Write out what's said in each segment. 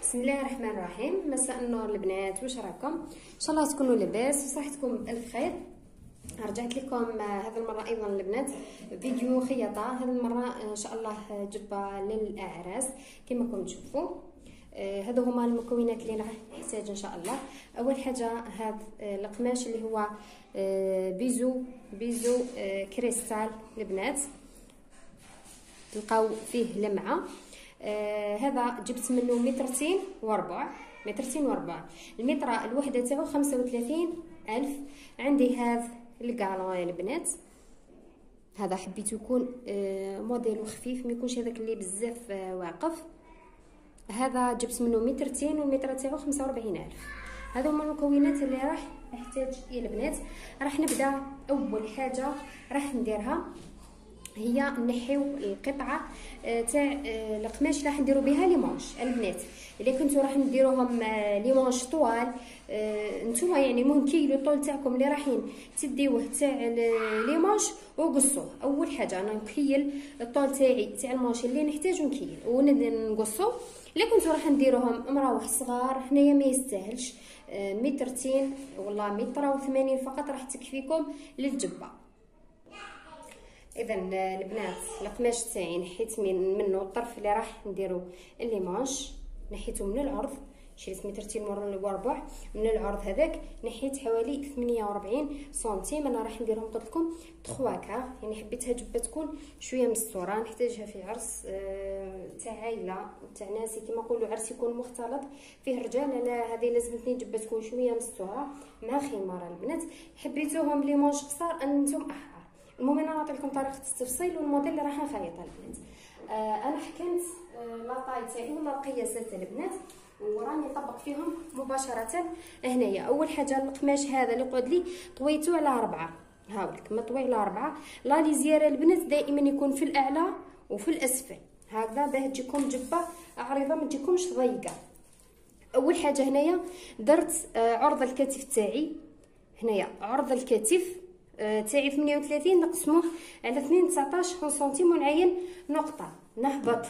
بسم الله الرحمن الرحيم مساء النور البنات واش راكم ان شاء الله تكونوا لاباس وصحتكم بالف خير رجعت لكم هذه المره أيضا البنات فيديو خياطه هذه المره ان شاء الله جبه للاعراس كما راكم تشوفوا هذو هما المكونات اللي راح نحتاج ان شاء الله اول حاجة هذا القماش اللي هو بيزو بيزو كريستال البنات تلقاو فيه لمعه آه هذا جبت منه مترتين وربع مترتين وربع المترة الوحدة تاعو خمسة وثلاثين ألف. عندي هذا الكالون يا البنات. هذا حبيت يكون آه موديل خفيف ما يكونش هذاك اللي بزاف آه واقف. هذا جبت منه مترتين والمتر تاعو خمسة وربعين ألف. هذا هما المكونات اللي راح نحتاج يا البنات. راح نبدأ أول حاجة راح نديرها. هي نحيو القطعة آه، تاع آه، القماش اللي راح نديرو بها ليمونش البنات. إلا كنتو راح نديروهم آه، ليمونش طوال نتوما يعني المهم كيلو الطول تاعكم اللي رايحين تديوه تاع ليمونش وقصوه. أول حاجة أنا نكيل الطول تاعي تاع المونش اللي نحتاج نكيل ونقصو إلا كنتو راح نديروهم مراوح صغار هنايا ما يستاهلش مترتين والله متر وثمانين فقط راح تكفيكم للجبة. اذا البنات القماش تاعي نحيت من منه الطرف اللي راح نديرو الليمانش نحيته من العرض شريت مترتين وربع من العرض هذاك نحيت حوالي 48 سنتيم أنا راح نديرهم قلت لكم 3 كار يعني حبيتها جبة تكون شوية مستورة نحتاجها في عرس آه، تاع عائله تاع ناس كيما نقولوا عرس يكون مختلط فيه رجال لا هذه لازمتني جبة تكون شوية مستورة مع خمار البنات. حبيتوهم لي مونش قصار أنتم أحرار. المهم أنا نعطي لكم طريقة التفصيل والموديل اللي راح نخيطها البنات آه أنا حكمت آه لاطاي تاعي ولا القياسات البنات وراني نطبق فيهم مباشرة. هنايا أول حاجة القماش هذا اللي قعد لي طويته على أربعة. هاولك مطوي على أربعة. لا لي زياره البنات دائما يكون في الأعلى وفي الأسفل. هكذا باه تجيكم جبة عريضة ما تجيكمش ضيقة. أول حاجة هنايا درت آه عرض الكتف تاعي. هنايا عرض الكتف. تاعي 38 نقسموه على 2 19 سنتيم ونعين نقطة. نهبط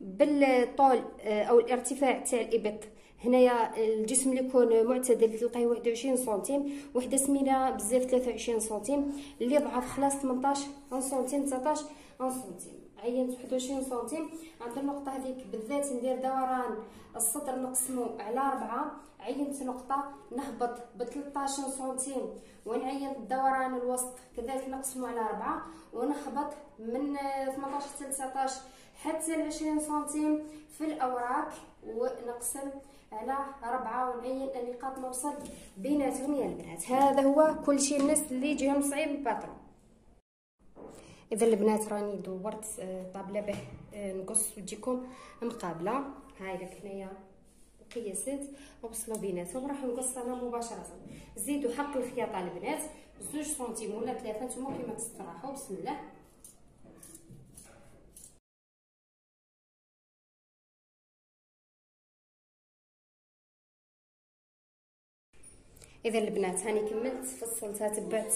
بالطول آه، أو الارتفاع تاع الإبط. هنايا الجسم اللي يكون معتدل تلقاه 21 سنتيم وحدة سمينة بزاف 23 سنتيم. اللي ضعف خلاص 18 سنتيم 19 سنتيم. عينت 21 سنتيم. عند النقطة هذيك بالذات ندير دوران. الصدر نقسمو على 4 عينت نقطه نهبط ب 13 سنتيم ونعين الدوران الوسط كذلك نقسمو على 4 ونهبط من 18 حتى 19 حتى 20 سنتيم في الأوراق ونقسم على ربعة ونعين النقاط نوصل بيناتهم يا البنات. هذا هو كل شيء الناس اللي يجيهم صعيب الباترون. إذا البنات راني دورت آه، طابلة به آه، نقص وتجيكم مقابلة. هاي لك هنايا القياسات وصلوا بيناتهم راح نقص أنا مباشرة. زيدوا حق الخياطه البنات. زوج سنتيم ولا ثلاثة نتوما كيما تستراحوا. بسم الله. إذا البنات هاني كملت فصلتها تبعت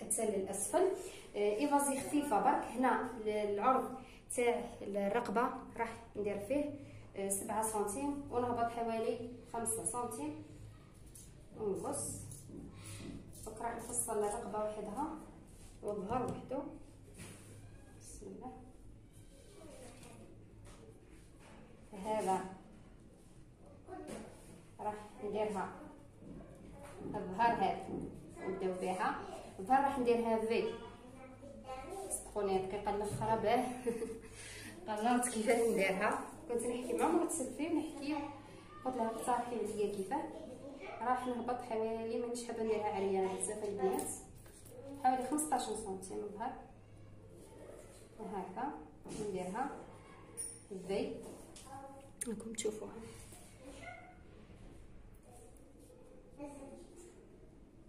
حتى للأسفل. إيفازي خفيفة برك هنا العرض تاع الرقبة راح ندير فيه. سبعة سنتيم ونهبط حوالي خمسة سنتيم. ونقص راح نفصل الرقبه وحدها. والظهر وحده. بسم الله. هذا راح نديرها. الظهر هذا. نبداو بها. الظهر راح نديرها في صدقوني دقيقة الأخرى باه قررت كيفاش نديرها؟ كنت نحكي مع مرت فيه ونحكي قلت لها اقترحي عليا كيفاه. راح نهبط حوالي مانيش حابه نديرها عريانه بزاف البنات. حوالي 15 سنتيم الظهر. هكا نديرها. في راكم تشوفوها.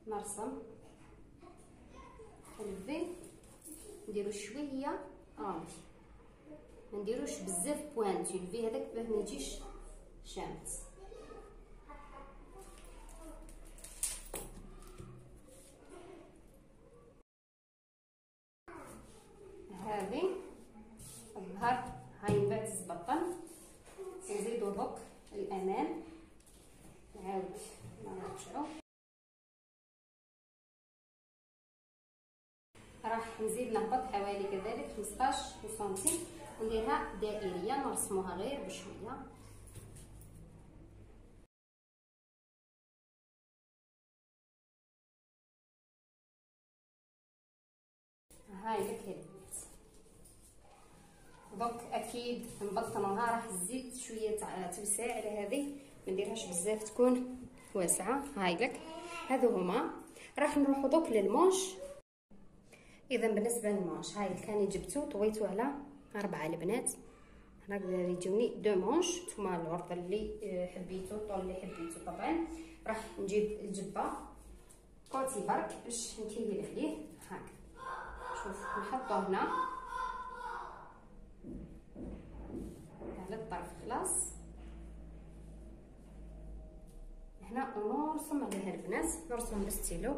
نرسم. le pli نديرو شوية آه. ما نديروش بزاف pointé le pli هذاك باه ما يجيش شامت هذه الظهر هاي من بعد الزبطن نزيدو دوك الأمام. نعاود نرجعو. راح نزيد نهبط حوالي كذلك 15 سنتيم ونديرها دائرية نرسموها غير بشوية. هاي البيت donc أكيد نبطنوها راح نزيد شوية تاع توسيع على هذه. ما نديرهاش بزاف تكون واسعة. هاي لك. هذو هما. راح نروحو دوك لل manche. اذا بالنسبة لل manche هاي كان جبتو طويتو على أربعة البنات. هكذا يجوني deux manches. نتوما العرض اللي آه، حبيتو الطول اللي حبيتو طبعا. راح نجيب الجبة. côté برك باش نكيل عليه هكا شوف نحطو هنا. على الطرف خلاص. هنا ونرسم عليها البنات. نرسم بالستيلو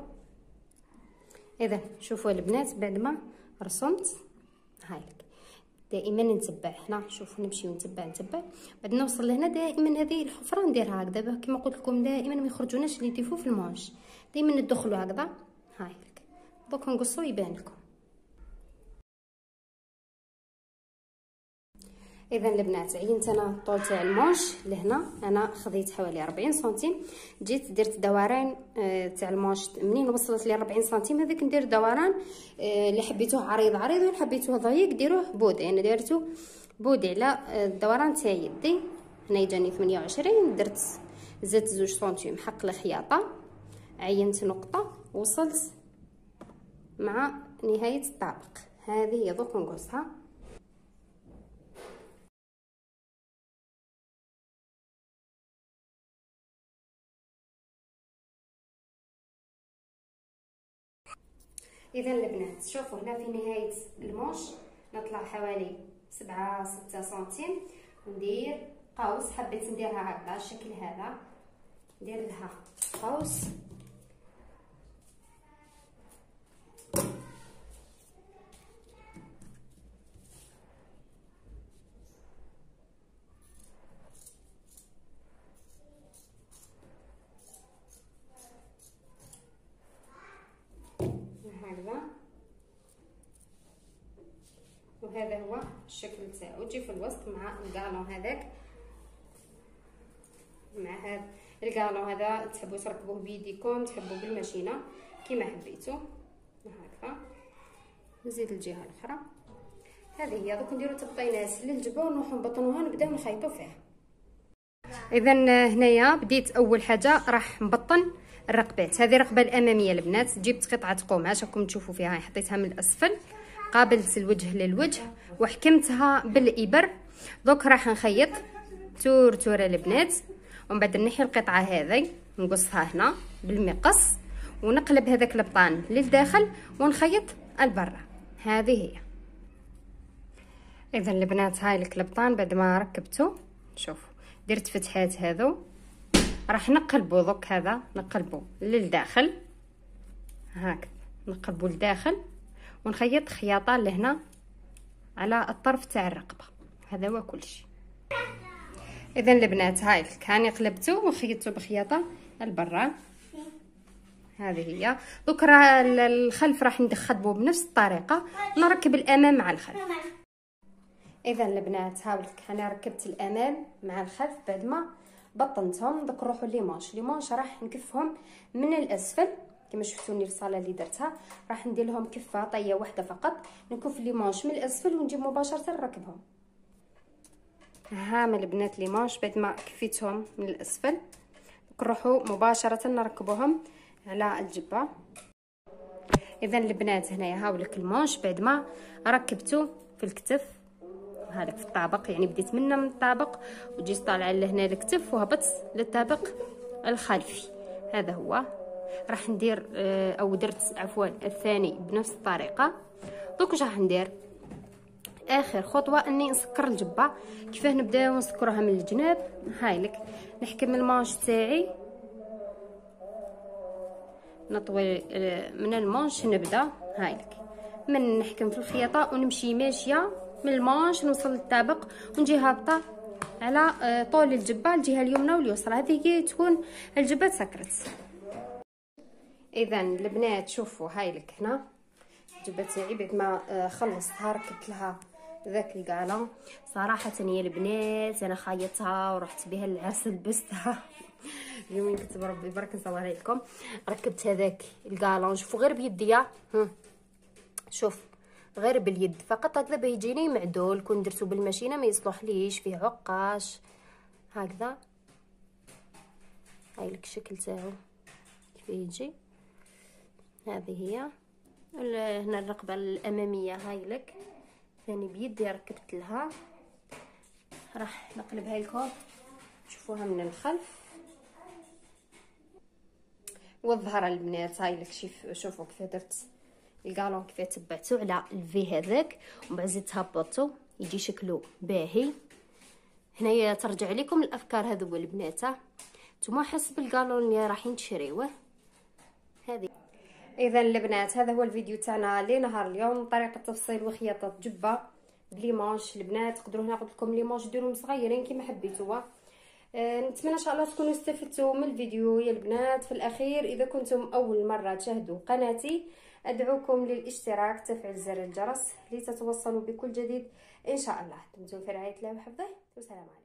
إذا شوفوا البنات بعد ما رسمت هايلك دائما نتبع. هنا شوفوا نمشي ونتبع نتبع. بعد نوصل لهنا دائما هذه الحفرة نديرها هكذا. كما قلت لكم دائما ما يخرجوناش les défauts في ال manche. دائما ندخلوا هكذا. هايلك دوك نقصو يبان لكم. اذا البنات عينت أنا الطول تاع ال manche لهنا أنا خذيت حوالي 40 centimes. جيت درت دوران آه، تاع ال manche منين وصلت لي 40 centimes. هذاك ندير دوران آه، اللي حبيتوه عريض عريض واللي حبيتوه ضيق ديروه بودي. أنا درتو بودي على آه، الدوران تاع يدي. هنا جاني 28 درت زدت زوج سنتيم حق الخياطة. عينت نقطة وصلت مع نهاية الطابق. هذه هي دوك نقصها إذا البنات شوفوا هنا في نهاية الموش نطلع حوالي سبعة ستة سنتيم ندير قوس. حبيت نديرها هكذا الشكل هذا. ندير لها قوس. وهذا هو الشكل تاعو. تجي في الوسط مع الكالون هذاك. مع هذا الكالون هذا تحبوا تركبوه بيديكم تحبوا بالماشينة كيما حبيتو. هكذا. نزيد الجهة الأخرى. هذه هي دوك نديرو تبطينات للجبه ونروحو نبطنوها نبداو نخيطو فيها. اذا هنايا بديت أول حاجة راح نبطن الرقبات. هذه الرقبة الأمامية البنات. جبت قطعة قماش راكم تشوفوا فيها حطيتها من الأسفل. قابلت الوجه للوجه وحكمتها بالإبر. دوك راح نخيط تور تور البنات ومن بعد نحي القطعة هذه نقصها هنا بالمقص ونقلب هذاك البطان للداخل ونخيط البرة. هذه هي. اذا البنات هاي الكلبطان بعد ما ركبته شوفوا درت فتحات هذو راح نقلبو دوك هذا نقلبو للداخل. هكذا نقلبو للداخل. ونخيط خياطة لهنا على الطرف تاع الرقبة. هذا هو كل شيء. اذا البنات هاي كاني قلبته وخيطته بخياطة البرا هذه هي. دوك راه الخلف راح ندخدبو بنفس الطريقة. نركب الأمام مع الخلف. اذا البنات هاولك أنا ركبت الأمام مع الخلف. بعد ما بطنتهم دوك نروحوا ليمونش. ليمونش راح نكفهم من الأسفل. كما شفتوني الرساله اللي درتها راح ندير لهم كفة طية واحدة فقط نكف لي مانش من الأسفل ونجيب مباشرة نركبهم. ها البنات لي مانش بعد ما كفيتهم من الأسفل نروحوا مباشرة نركبوهم على الجبة. اذا البنات هنايا هاولك المانش بعد ما ركبته في الكتف. هذاك في الطابق يعني بديت منه من الطابق وجيت طالعة لهنا الكتف وهبطت للطابق الخلفي. هذا هو. راح ندير آه، أو درت عفوا الثاني بنفس الطريقة. دوك واش راح ندير؟ آخر خطوة أني نسكر الجبة. كيفاه نبداو نسكروها من الجناب؟ هايلك نحكم المانش تاعي. نطوي آه، من المانش نبدأ. هايلك من نحكم في الخياطة ونمشي ماشية. من المانش نوصل للطابق ونجي هابطة على آه، طول الجبة الجهة اليمنى واليسرى. هذه تكون الجبة تسكرت اذا البنات شوفوا هاي لك هنا. الجبه تاعي بعد ما آه، خلصتها ركبت لها ذاك الكالا صراحة يا البنات أنا خايتها ورحت بها للعرس لبستها اليومين كنت بربي برك نصور لكم. ركبت هذاك الكالون شوفوا غير بيديا. شوف غير باليد. فقط هكذا بيجيني معدول كون درتو بالماشينة ما يصلح ليش فيه عقاش. هكذا. هاي لك الشكل تاعو. كيف يجي هذه هي. هنا الرقبة الأمامية هاي لك. ثاني بيدي ركبت لها. راح نقلبها لكم. تشوفوها من الخلف. والظهر البنات هاي لك. شوف شوفوا كيف درت. القالون كيف تبعتو على الفي هذاك. ومن بعد زدت هبطتو يجي شكله باهي. هنايا ترجع لكم الأفكار هذو البنات. نتوما حسب القالون اللي رايحين تشريوه. هذه. اذا البنات هذا هو الفيديو تاعنا لنهار اليوم طريقة تفصيل وخياطة جبة بليمونش البنات تقدروا هنا قلت لكم ليمونش ديروهم صغيرين كيما حبيتوا أه نتمنى إن شاء الله تكونوا استفدتوا من الفيديو يا البنات. في الأخير إذا كنتم أول مرة تشاهدوا قناتي أدعوكم للاشتراك تفعيل زر الجرس لتتوصلوا بكل جديد إن شاء الله. دمتم في رعاية الله وحفظه. والسلام عليكم.